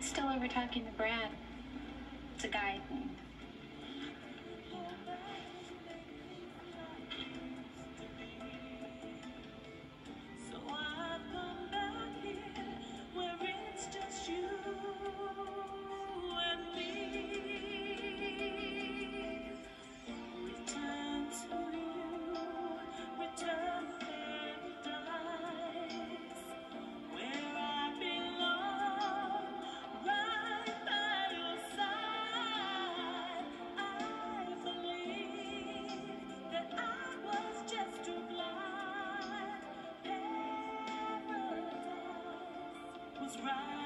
Still over talking to Brad. It's a guy thing. Right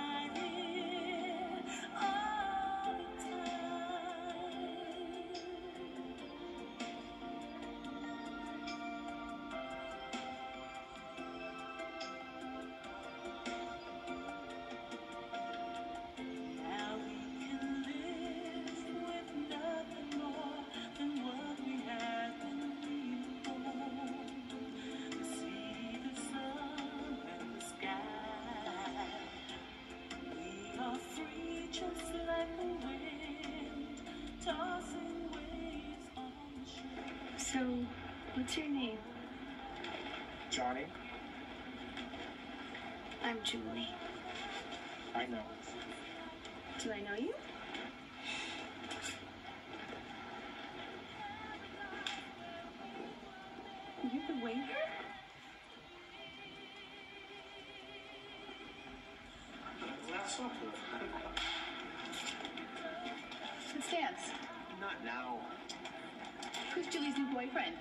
just like the wind, tossing waves on the shore. So, what's your name? Johnny, I'm Julie. I know. Do I know you? You're the waiter? That's not good. Let's dance. Not now. Who's Julie's new boyfriend?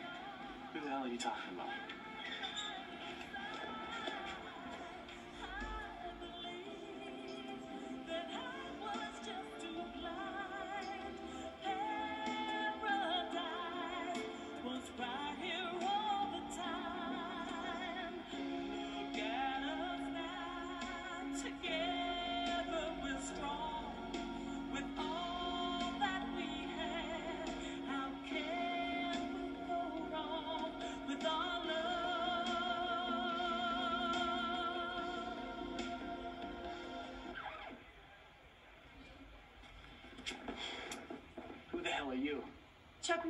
Who the hell are you talking about? Hell are you? Chuck,